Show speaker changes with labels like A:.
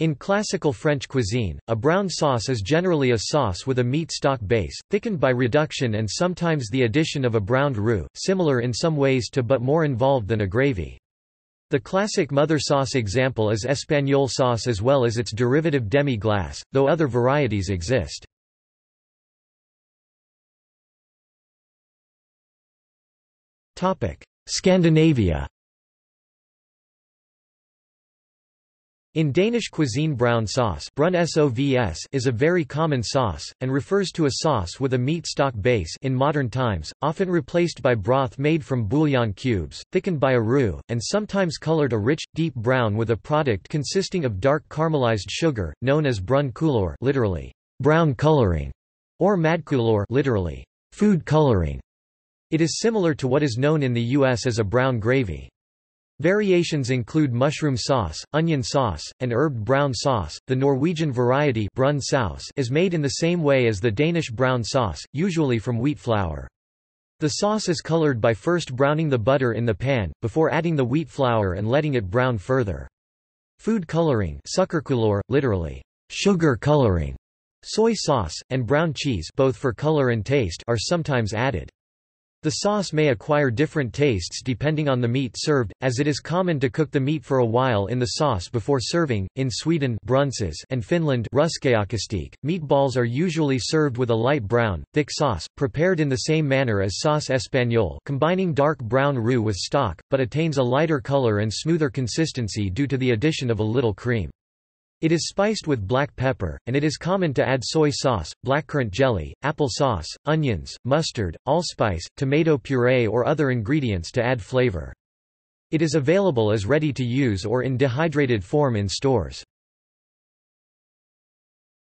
A: In classical French cuisine, a brown sauce is generally a sauce with a meat stock base, thickened by reduction and sometimes the addition of a browned roux, similar in some ways to but more involved than a gravy. The classic mother sauce example is espagnole sauce as well as its derivative demi-glace, though other varieties exist. Scandinavia In Danish cuisine brown sauce is a very common sauce, and refers to a sauce with a meat stock base in modern times, often replaced by broth made from bouillon cubes, thickened by a roux, and sometimes colored a rich, deep brown with a product consisting of dark caramelized sugar, known as brun couleur literally, brown coloring, or madcouleur literally, food coloring. It is similar to what is known in the U.S. as a brown gravy. Variations include mushroom sauce, onion sauce, and herbed brown sauce. The Norwegian variety brun is made in the same way as the Danish brown sauce, usually from wheat flour. The sauce is colored by first browning the butter in the pan, before adding the wheat flour and letting it brown further. Food coloring literally, sugar coloring, soy sauce, and brown cheese both for color and taste are sometimes added. The sauce may acquire different tastes depending on the meat served, as it is common to cook the meat for a while in the sauce before serving. In Sweden and Finland meatballs are usually served with a light brown, thick sauce, prepared in the same manner as sauce espagnole combining dark brown roux with stock, but attains a lighter color and smoother consistency due to the addition of a little cream. It is spiced with black pepper, and it is common to add soy sauce, blackcurrant jelly, apple sauce, onions, mustard, allspice, tomato puree or other ingredients to add flavor. It is available as ready to use or in dehydrated form in stores.